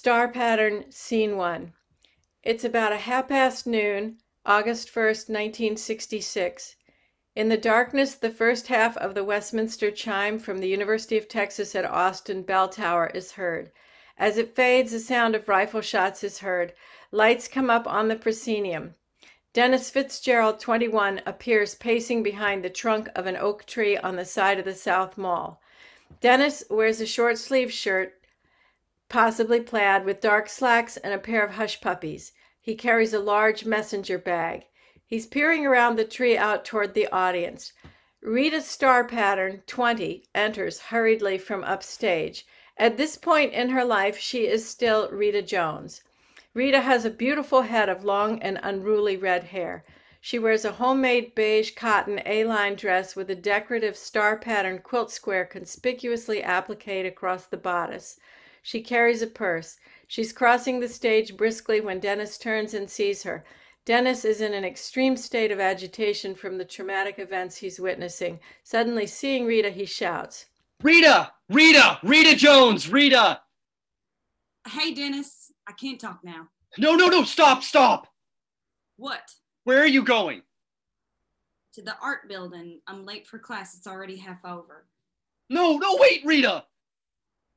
Starpattern, scene one. It's about a half past noon, August 1st, 1966. In the darkness, the first half of the Westminster chime from the University of Texas at Austin bell tower is heard. As it fades, the sound of rifle shots is heard. Lights come up on the proscenium. Dennis Fitzgerald, 21, appears pacing behind the trunk of an oak tree on the side of the South Mall. Dennis wears a short sleeved shirt, possibly plaid, with dark slacks and a pair of hush puppies. He carries a large messenger bag. He's peering around the tree out toward the audience. Rita Starpattern, 20, enters hurriedly from upstage. At this point in her life, she is still Rita Jones. Rita has a beautiful head of long and unruly red hair. She wears a homemade beige cotton A-line dress with a decorative star pattern quilt square conspicuously appliqued across the bodice. She carries a purse. She's crossing the stage briskly when Dennis turns and sees her. Dennis is in an extreme state of agitation from the traumatic events he's witnessing. Suddenly, seeing Rita, he shouts, Rita! Rita! Rita Jones! Rita! Hey, Dennis, I can't talk now. No, no, no, stop, stop! What? Where are you going? To the art building. I'm late for class. It's already half over. No, no, wait, Rita!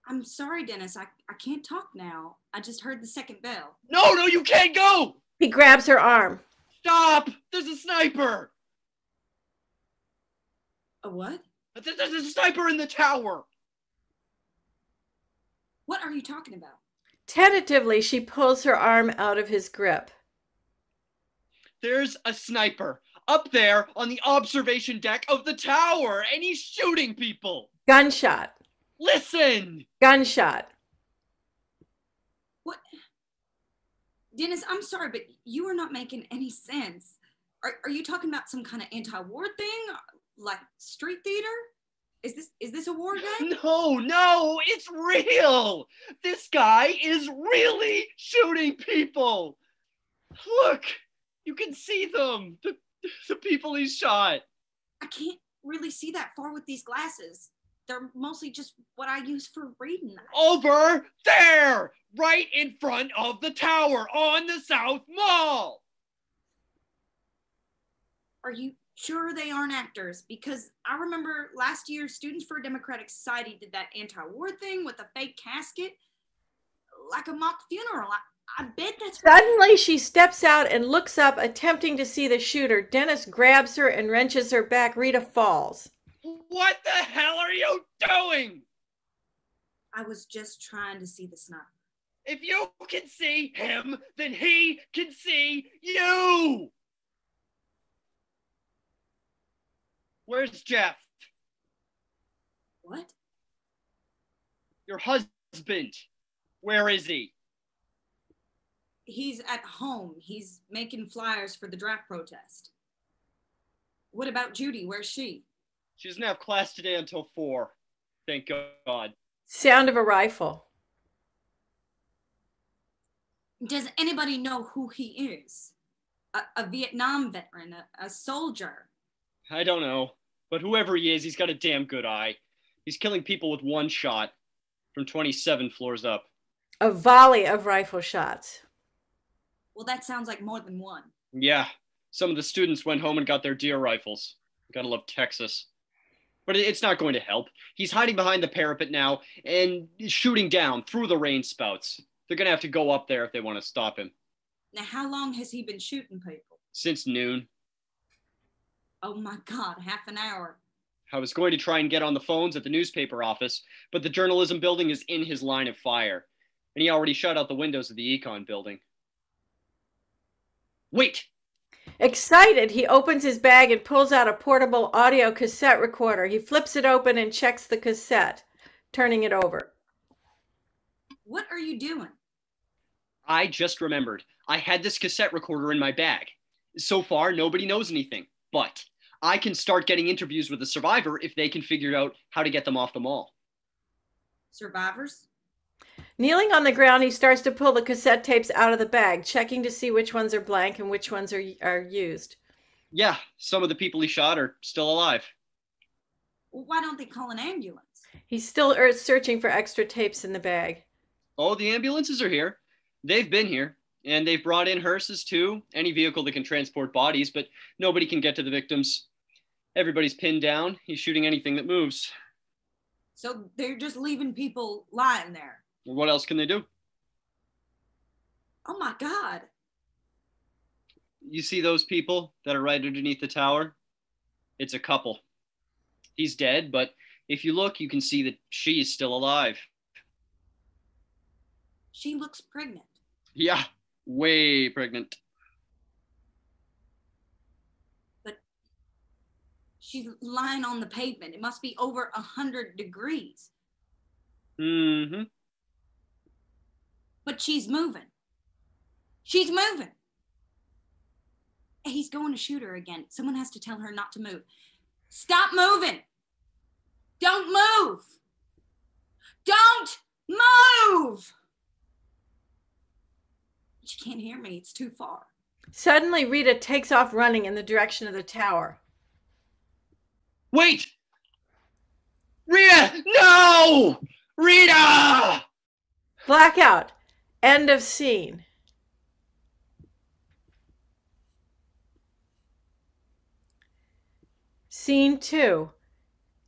I'm sorry, Dennis. I, I can't talk now. I just heard the second bell. No, no, you can't go! He grabs her arm. Stop! There's a sniper! A what? There's a sniper in the tower! What are you talking about? Tentatively, she pulls her arm out of his grip. There's a sniper up there on the observation deck of the tower, and he's shooting people! Gunshot. Listen! Gunshot. What? Dennis, I'm sorry, but you are not making any sense. Are, are you talking about some kind of anti-war thing? Like street theater? Is this is this a war game? No, no, it's real! This guy is really shooting people! Look! You can see them! The, the people he shot! I can't really see that far with these glasses. They're mostly just what I use for reading. Over there! Right in front of the tower on the South Mall! Are you sure they aren't actors? Because I remember last year, Students for a Democratic Society did that anti-war thing with a fake casket, like a mock funeral. I, I bet that's Suddenly, she steps out and looks up, attempting to see the shooter. Dennis grabs her and wrenches her back. Rita falls. What the hell are you doing? I was just trying to see the sniper. If you can see him, then he can see you! Where's Jeff? What? Your husband. Where is he? He's at home. He's making flyers for the draft protest. What about Judy? Where's she? She doesn't have class today until four. Thank God. Sound of a rifle. Does anybody know who he is? A, a Vietnam veteran, a, a soldier. I don't know. But whoever he is, he's got a damn good eye. He's killing people with one shot from 27 floors up. A volley of rifle shots. Well, that sounds like more than one. Yeah, some of the students went home and got their deer rifles. Gotta love Texas. But it's not going to help. He's hiding behind the parapet now and shooting down through the rain spouts. They're gonna have to go up there if they want to stop him. Now, how long has he been shooting people? Since noon, Oh my God, half an hour. I was going to try and get on the phones at the newspaper office, but the journalism building is in his line of fire. And he already shut out the windows of the econ building. Wait! Excited, he opens his bag and pulls out a portable audio cassette recorder. He flips it open and checks the cassette, turning it over. What are you doing? I just remembered. I had this cassette recorder in my bag. So far, nobody knows anything. But I can start getting interviews with the survivor if they can figure out how to get them off the mall. Survivors? Kneeling on the ground, he starts to pull the cassette tapes out of the bag, checking to see which ones are blank and which ones are, are used. Yeah, some of the people he shot are still alive. Well, why don't they call an ambulance? He's still er- searching for extra tapes in the bag. Oh, the ambulances are here. They've been here, and they've brought in hearses too, any vehicle that can transport bodies, but nobody can get to the victims. Everybody's pinned down. He's shooting anything that moves. So they're just leaving people lying there. What else can they do? Oh my God. You see those people that are right underneath the tower? It's a couple. He's dead, but if you look, you can see that she is still alive. She looks pregnant. Yeah, way pregnant. But she's lying on the pavement. It must be over a hundred degrees. Mm-hmm. But she's moving. She's moving. He's going to shoot her again. Someone has to tell her not to move. Stop moving. Don't move. Don't move. She can't hear me. It's too far. Suddenly, Rita takes off running in the direction of the tower. Wait! Rita! No! Rita! Blackout. End of scene. Scene two.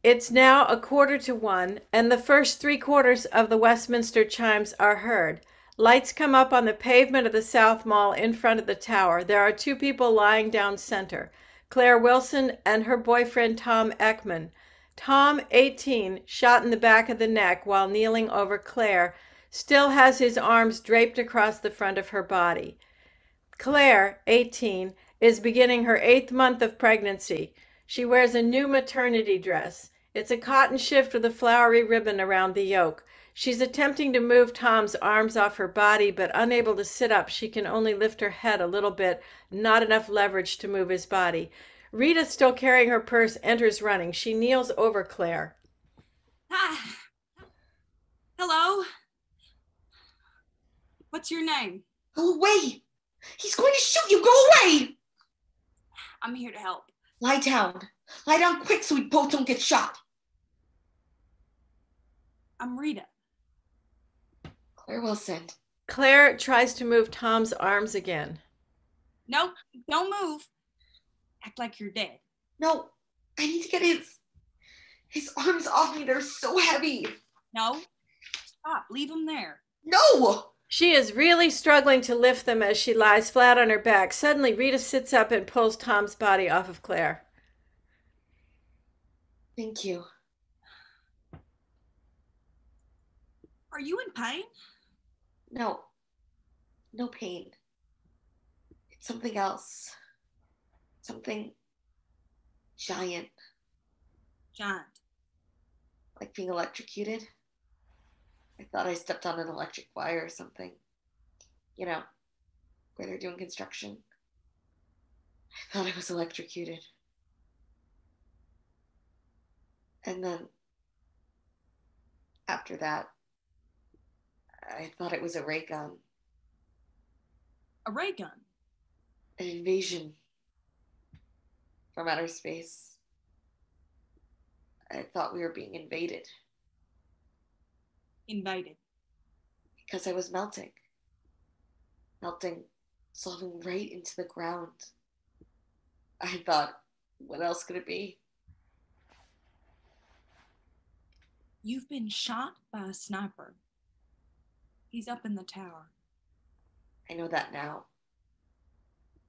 It's now a quarter to one, and the first three quarters of the Westminster chimes are heard. Lights come up on the pavement of the South Mall in front of the tower. There are two people lying down center Claire Wilson and her boyfriend Tom Eckman. Tom, 18, shot in the back of the neck while kneeling over Claire, still has his arms draped across the front of her body. Claire, 18, is beginning her eighth month of pregnancy. She wears a new maternity dress. It's a cotton shift with a flowery ribbon around the yoke. She's attempting to move Tom's arms off her body, but unable to sit up. She can only lift her head a little bit, not enough leverage to move his body. Rita, still carrying her purse, enters running. She kneels over Claire. Ah. Hello? What's your name? Go away! He's going to shoot you! Go away! I'm here to help. Lie down. Lie down quick so we both don't get shot. I'm Rita. Claire Wilson. Claire tries to move Tom's arms again. Nope, don't move. Act like you're dead. No, I need to get his his arms off me. They're so heavy. No, stop. Leave him there. No! She is really struggling to lift them as she lies flat on her back. Suddenly, Rita sits up and pulls Tom's body off of Claire. Thank you. Are you in pain? No. No pain. It's something else. Something giant, Giant. like being electrocuted. I thought I stepped on an electric wire or something. You know, where they're doing construction. I thought I was electrocuted. And then after that, I thought it was a ray gun, A ray gun. an invasion from outer space. I thought we were being invaded Invaded. because I was melting. Melting, dissolving right into the ground. I thought, what else could it be? You've been shot by a sniper. He's up in the tower. I know that now.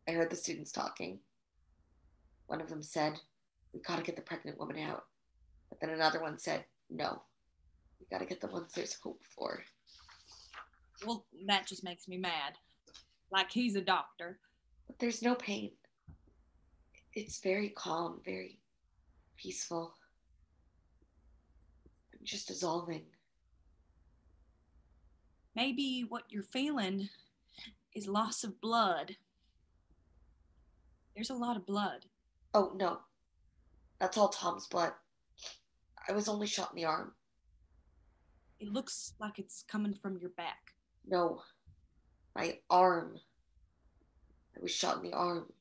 I heard the students talking. One of them said, We gotta get the pregnant woman out. But then another one said, No, we gotta get the ones there's hope for. Well, that just makes me mad. Like he's a doctor. But there's no pain. It's very calm, very peaceful. I'm just dissolving. Maybe what you're feeling is loss of blood. There's a lot of blood. Oh, no. That's all Tom's blood. I was only shot in the arm. It looks like it's coming from your back. No, my arm. I was shot in the arm.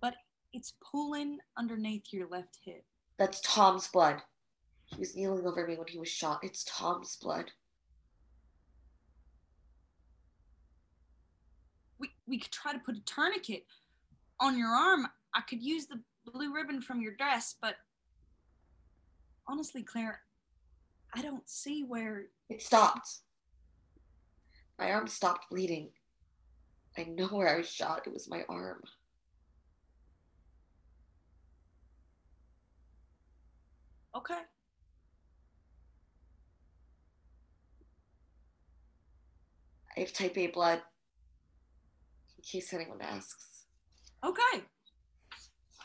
But it's pooling underneath your left hip. That's Tom's blood. He was kneeling over me when he was shot. It's Tom's blood. We, we could try to put a tourniquet on your arm. I could use the blue ribbon from your dress, but honestly, Claire, I don't see where It stopped. My arm stopped bleeding. I know where I was shot. It was my arm. Okay. I have type A blood. In case anyone asks. Okay.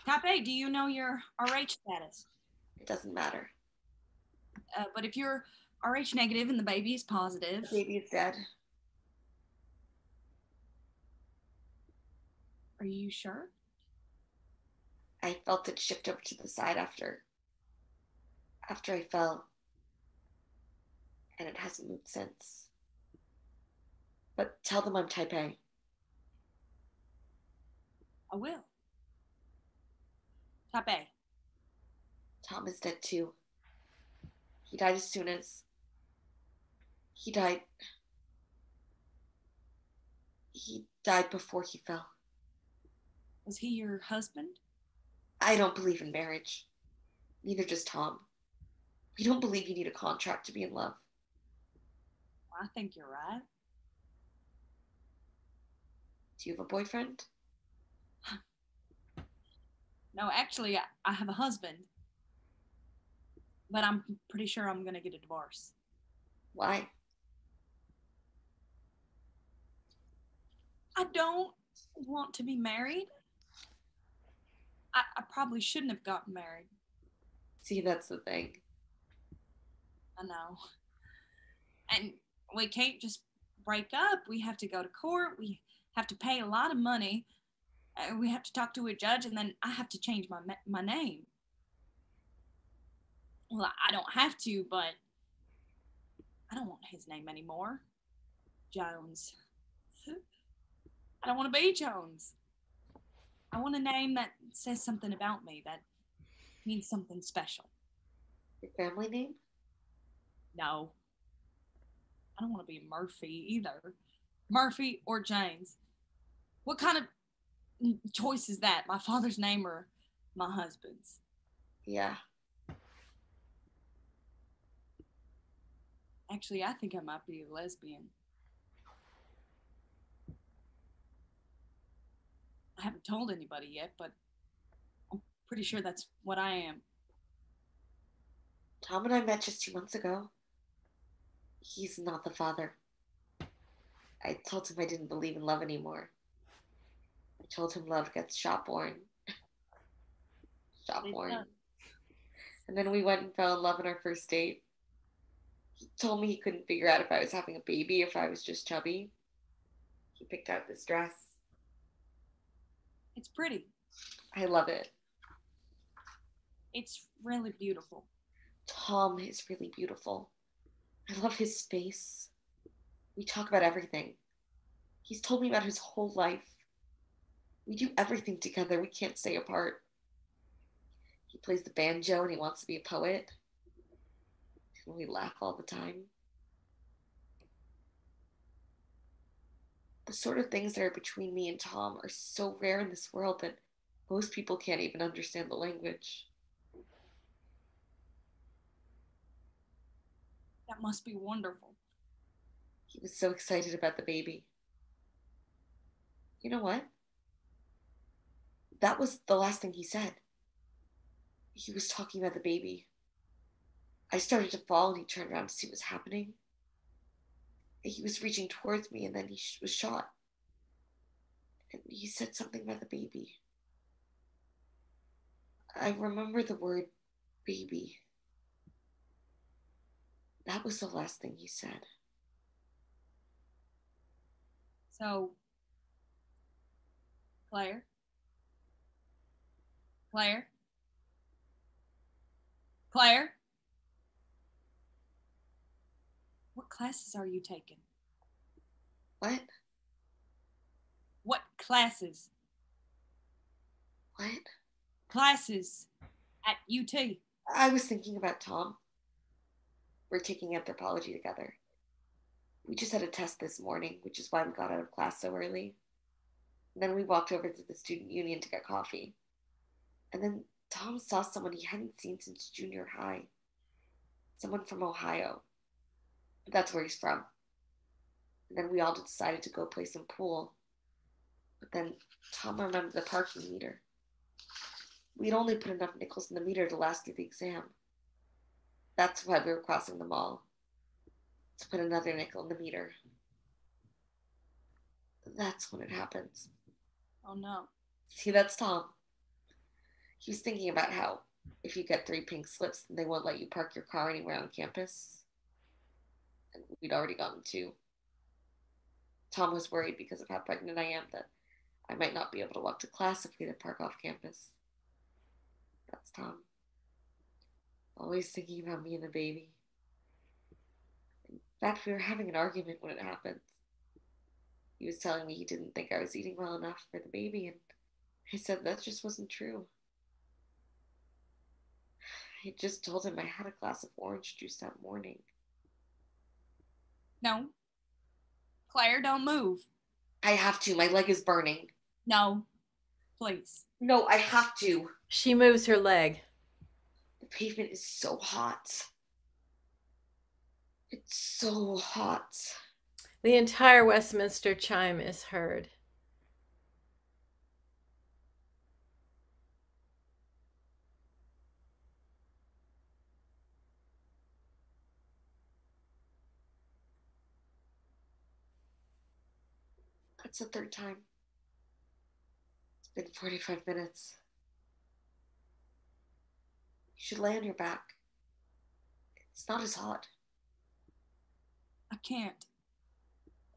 Type A, do you know your RH status? It doesn't matter. Uh, but if you're RH negative and the baby is positive, The baby is dead. are you sure? I felt it shift over to the side after after I fell. And it hasn't moved since. But tell them I'm type A. I will. Type A. Tom is dead too. He died as soon as he died. He died before he fell. Was he your husband? I don't believe in marriage. Neither does Tom. We don't believe you need a contract to be in love. Well, I think you're right. Do you have a boyfriend? No, actually, I, I have a husband. But I'm pretty sure I'm going to get a divorce. Why? I don't want to be married. I, I probably shouldn't have gotten married. See, that's the thing. I know. And we can't just break up. We have to go to court. We have to pay a lot of money. Uh, we have to talk to a judge, and then I have to change my my name. Well, I don't have to, but I don't want his name anymore. Jones. I don't want to be Jones. I want a name that says something about me that means something special. Your family name? No. I don't want to be Murphy either. Murphy or James. What kind of choice is that? My father's name or my husband's? Yeah. Actually, I think I might be a lesbian. I haven't told anybody yet, but I'm pretty sure that's what I am. Tom and I met just two months ago. He's not the father. I told him I didn't believe in love anymore. I told him love gets shot born. shot It born. does. And then we went and fell in love on our first date. He told me he couldn't figure out if I was having a baby, if I was just chubby. He picked out this dress. It's pretty. I love it. It's really beautiful. Tom is really beautiful. I love his face. We talk about everything. He's told me about his whole life. We do everything together. We can't stay apart. He plays the banjo and he wants to be a poet. We laugh all the time. The sort of things that are between me and Tom are so rare in this world that most people can't even understand the language. That must be wonderful. He was so excited about the baby. You know what? That was the last thing he said. He was talking about the baby. I started to fall and he turned around to see what was happening. He was reaching towards me and then he was shot. And he said something about the baby. I remember the word baby. That was the last thing he said. So, Claire? Claire? Claire? What classes are you taking? What? What classes? What? Classes at UT. I was thinking about Tom. We're taking anthropology together. We just had a test this morning, which is why we got out of class so early. then we walked over to the student union to get coffee. And then Tom saw someone he hadn't seen since junior high. Someone from Ohio. That's where he's from. And then we all decided to go play some pool. But then Tom remembered the parking meter. We'd only put enough nickels in the meter to last through the exam. That's why we were crossing the mall. To put another nickel in the meter. That's when it happens. Oh no. See, that's Tom. He was thinking about how if you get three pink slips, they won't let you park your car anywhere on campus. And we'd already gotten two. Tom was worried because of how pregnant I am that I might not be able to walk to class if we had to park off campus. That's Tom. Always thinking about me and the baby. In fact, we were having an argument when it happened. He was telling me he didn't think I was eating well enough for the baby, and I said that just wasn't true. I just told him I had a glass of orange juice that morning. No. Claire, don't move. I have to. My leg is burning. No. Please. No, I have to. She moves her leg. The pavement is so hot. It's so hot. The entire Westminster chime is heard. That's the third time. It's been 45 minutes. You should lay on your back. It's not as hot. I can't.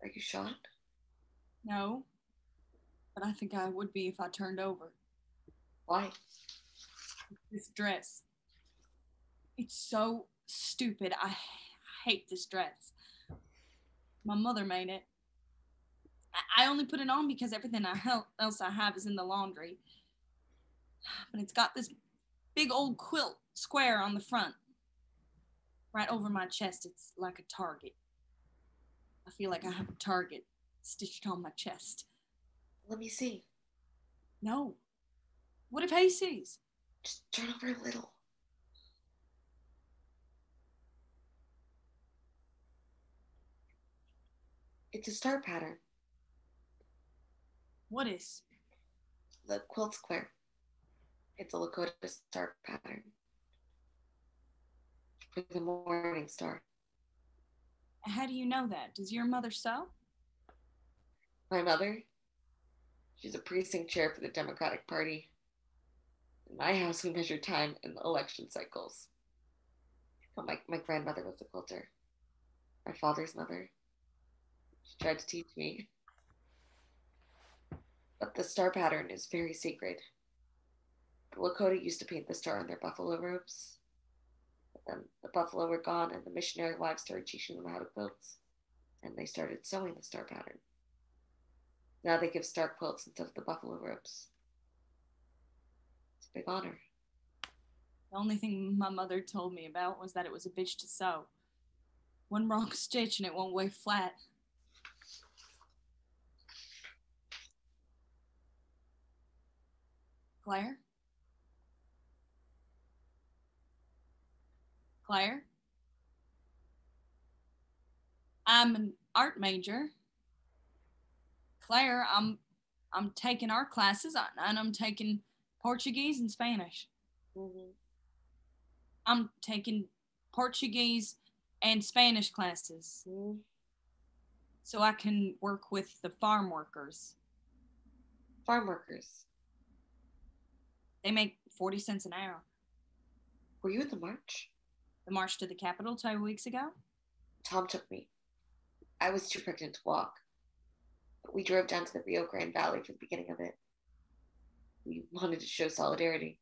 Are you shot? No. But I think I would be if I turned over. Why? This dress. It's so stupid. I hate this dress. My mother made it. I only put it on because everything else I have is in the laundry. But it's got this big old quilt square on the front. Right over my chest. It's like a target. I feel like I have a target stitched on my chest. Let me see. No. What if he sees? Just turn over a little. It's a star pattern. What is? The quilt square. It's a Lakota star pattern. For the morning star. How do you know that? Does your mother sew? My mother? She's a precinct chair for the Democratic Party. In my house, we measure time in election cycles. But my, my grandmother was a quilter. My father's mother. She tried to teach me. But the star pattern is very sacred. The Lakota used to paint the star on their buffalo robes. But then the buffalo were gone, and the missionary wives started teaching them how to quilt. And they started sewing the star pattern. Now they give star quilts instead of the buffalo robes. It's a big honor. The only thing my mother told me about was that it was a bitch to sew. One wrong stitch and it won't lay flat. Claire? Claire? I'm an art major. Claire, I'm I'm taking art classes and I'm taking Portuguese and Spanish. Mm-hmm. I'm taking Portuguese and Spanish classes Mm-hmm. so I can work with the farm workers. Farm workers. They make 40 cents an hour. Were you at the march? The march to the Capitol two weeks ago? Tom took me. I was too pregnant to walk. But we drove down to the Rio Grande Valley for the beginning of it. We wanted to show solidarity.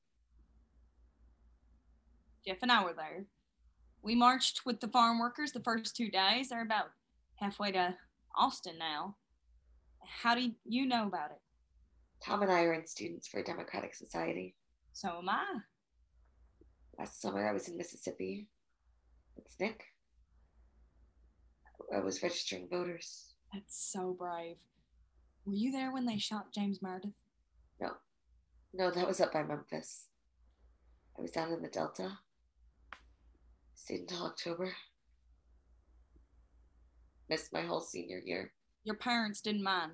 Jeff and I were there. We marched with the farm workers the first two days. They're about halfway to Austin now. How do you know about it? Tom and I are in Students for a Democratic Society. So am I. Last summer I was in Mississippi It's Nick. I was registering voters. That's so brave. Were you there when they shot James Meredith? No. No, that was up by Memphis. I was down in the Delta. Stayed until October. Missed my whole senior year. Your parents didn't mind.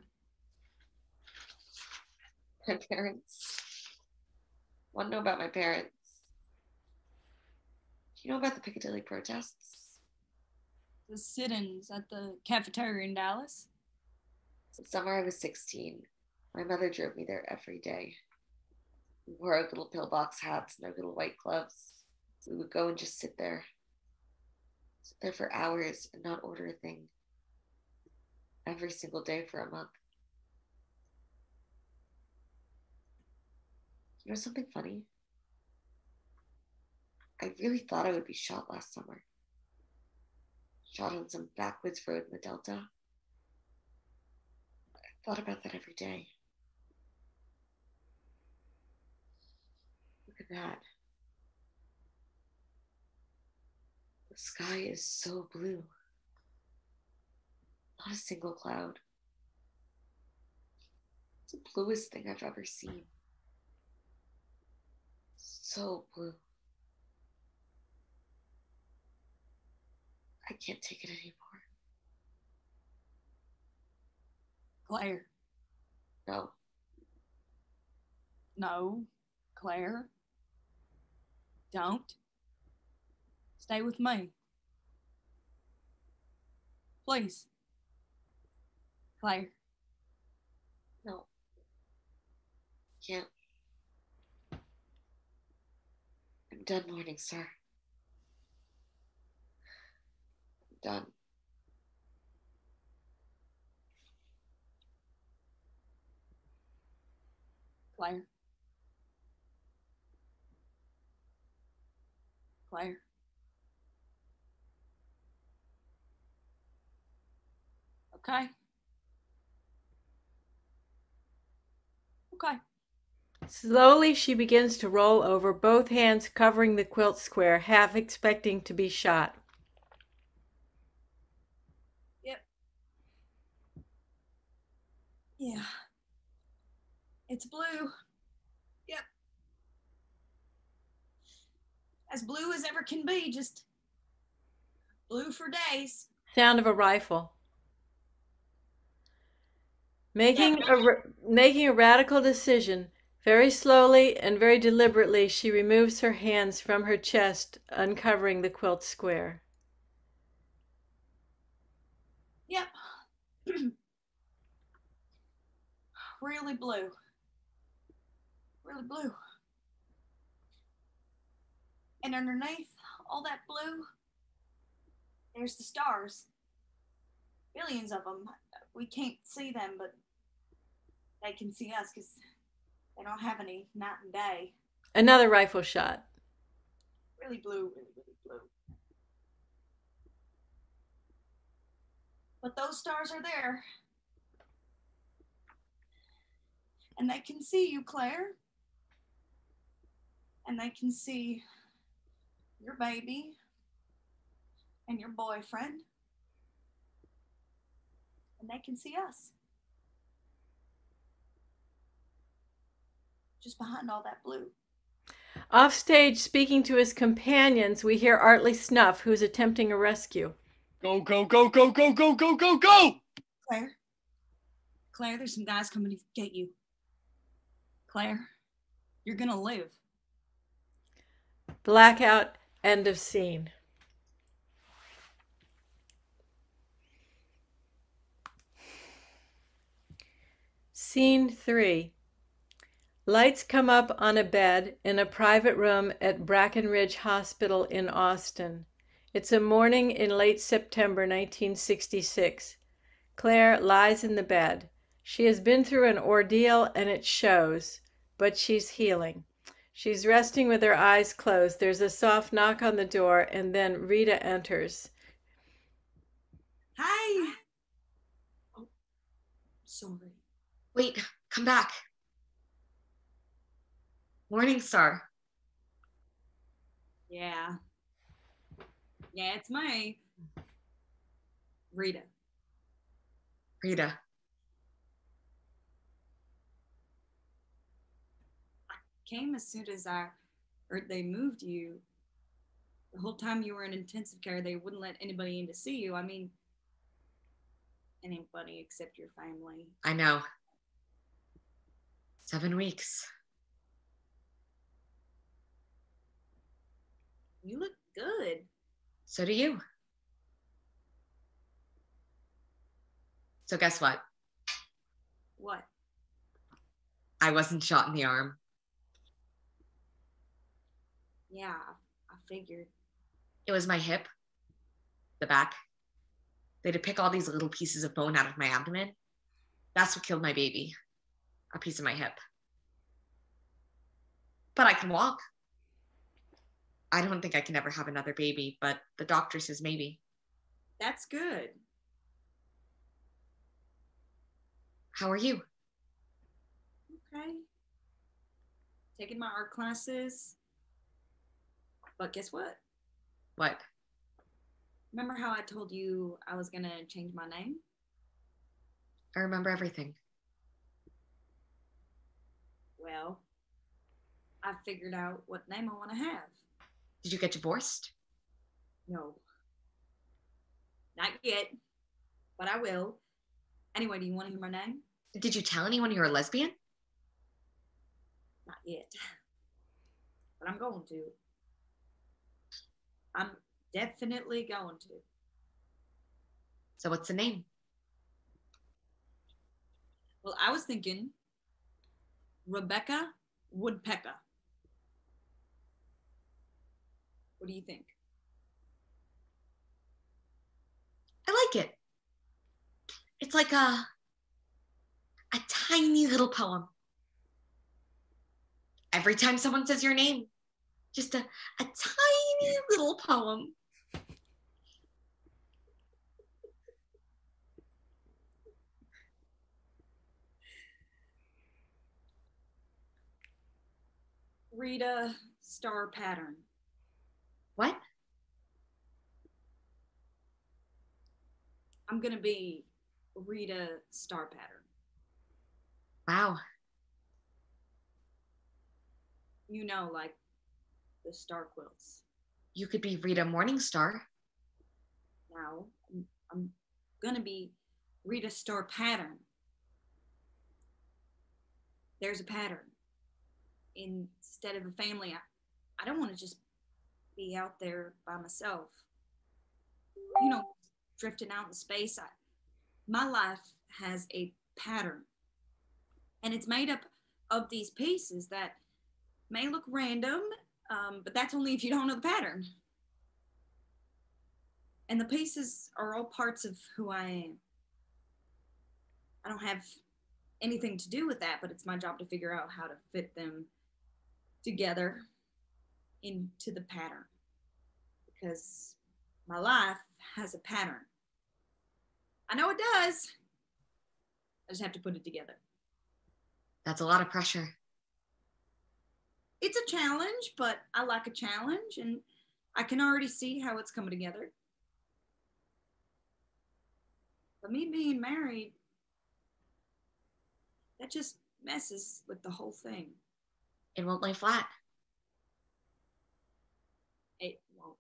My parents. Want to know about my parents? Do you know about the Piccadilly protests? The sit ins at the cafeteria in Dallas? The summer I was 16, my mother drove me there every day. We wore our little pillbox hats and our little white gloves. We would go and just sit there. Sit there for hours and not order a thing. Every single day for a month. You know something funny? I really thought I would be shot last summer. Shot on some backwoods road in the Delta. I thought about that every day. Look at that. The sky is so blue. Not a single cloud. It's the bluest thing I've ever seen. So blue. I can't take it anymore. Claire. No. No. Claire. Don't. Stay with me. Please. Claire. No. Can't. I'm done, Morning sir. I'm done. Claire. Claire. Okay. Okay. Slowly, she begins to roll over, both hands covering the quilt square, half expecting to be shot. Yep. Yeah. It's blue. Yep. As blue as ever can be, just blue for days. Sound of a rifle. Making a, making a radical decision, very slowly and very deliberately, she removes her hands from her chest, uncovering the quilt square. Yep. really blue. Really blue. And underneath all that blue, there's the stars. Billions of them. We can't see them, but they can see us because they don't have any night and day. Another rifle shot. Really blue, really, really blue. But those stars are there. And they can see you, Claire. And they can see your baby and your boyfriend. And they can see us. Just behind all that blue. Offstage, speaking to his companions, we hear Artly Snuff, who's attempting a rescue. Go, go, go, go, go, go, go, go, go! Claire. Claire, there's some guys coming to get you. Claire, you're gonna live. Blackout, end of scene. Scene 3. Lights come up on a bed in a private room at Brackenridge Hospital in Austin. It's a morning in late September 1966. Claire lies in the bed. She has been through an ordeal and it shows, but she's healing. She's resting with her eyes closed. There's a soft knock on the door, and then Rita enters. Hi. Oh, sorry. Wait, come back. Morning Star. Yeah. Yeah, it's my Rita. Rita. I came as soon as I, or they moved you. The whole time you were in intensive care, they wouldn't let anybody in to see you. I mean, anybody except your family. I know. Seven weeks. You look good. So do you. So guess what? What? I wasn't shot in the arm. Yeah, I, figured. It was my hip, the back. They had to pick all these little pieces of bone out of my abdomen. That's what killed my baby. A piece of my hip. But I can walk. I don't think I can ever have another baby, but the doctor says maybe. That's good. How are you? Okay. Taking my art classes. But guess what? What? Remember how I told you I was going to change my name? I remember everything. Well, I figured out what name I want to have. Did you get divorced? No. Not yet, but I will. Anyway, do you want to hear my name? Did you tell anyone you're a lesbian? Not yet. But I'm going to. I'm definitely going to. So what's the name? Well, I was thinking Rebecca Woodpecker. What do you think? I like it. It's like a a tiny little poem. Every time someone says your name, just a, a tiny little poem. Rita Starpattern. What? I'm gonna be Rita Starpattern. Wow. You know, like the star quilts. You could be Rita Morningstar. Now I'm, I'm gonna be Rita Starpattern. There's a pattern. Instead of a family, I, I don't want to just be out there by myself. You know, drifting out in space. I, my life has a pattern. And it's made up of these pieces that may look random, um, but that's only if you don't know the pattern. And the pieces are all parts of who I am. I don't have anything to do with that, but it's my job to figure out how to fit them together into the pattern because my life has a pattern. I know it does. I just have to put it together. That's a lot of pressure. It's a challenge, but I like a challenge and I can already see how it's coming together. But me being married, that just messes with the whole thing. It won't lay flat.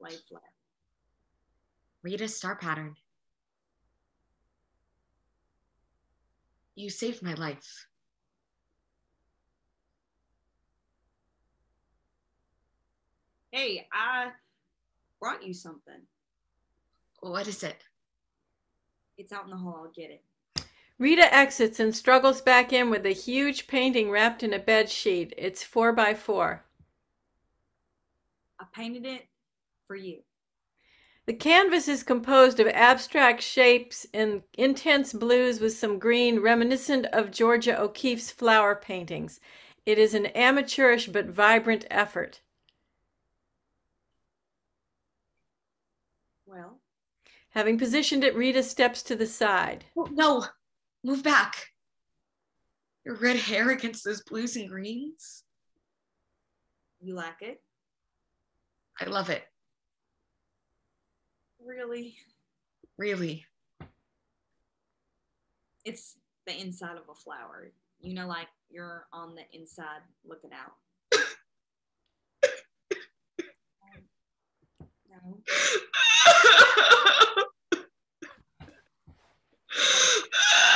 It won't lay flat. Rita Starpattern. You saved my life. Hey, I brought you something. What is it? It's out in the hall. I'll get it. Rita exits and struggles back in with a huge painting wrapped in a bed sheet. It's four by four. I painted it for you. The canvas is composed of abstract shapes in intense blues with some green, reminiscent of Georgia O'Keeffe's flower paintings. It is an amateurish but vibrant effort. Well, Having positioned it, Rita steps to the side. Oh, no, move back. Your red hair against those blues and greens. you like it? I love it really really? it's the inside of a flower. You know like you're on the inside looking out. Um, no.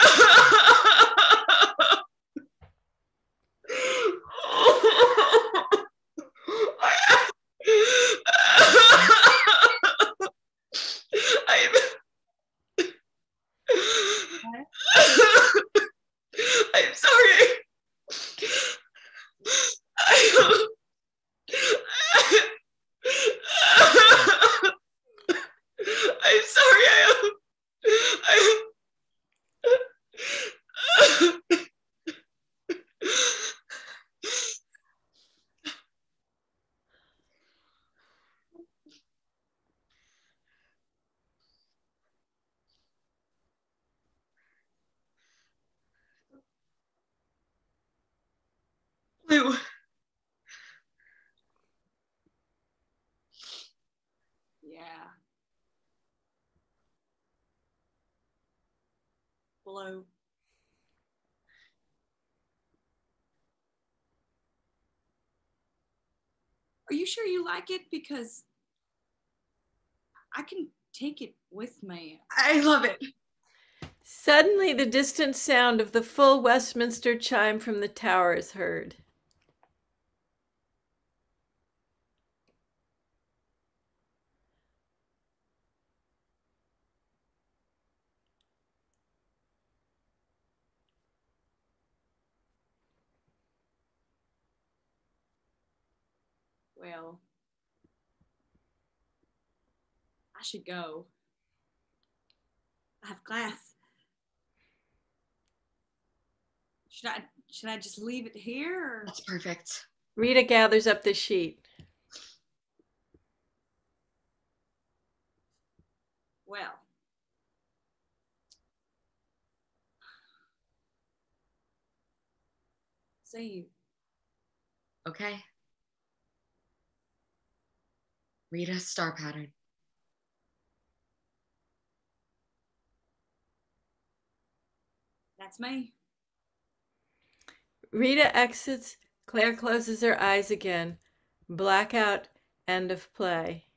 Blue. Yeah. Blue. Are you sure you like it? Because I can take it with me. I love it. Suddenly, the distant sound of the full Westminster chime from the tower is heard. Well, I should go. I have class. Should I should I just leave it here? Or? That's perfect. Rita gathers up the sheet. Well, see you. Okay. Rita Starpattern. That's me. Rita exits. Claire closes her eyes again. Blackout. End of play.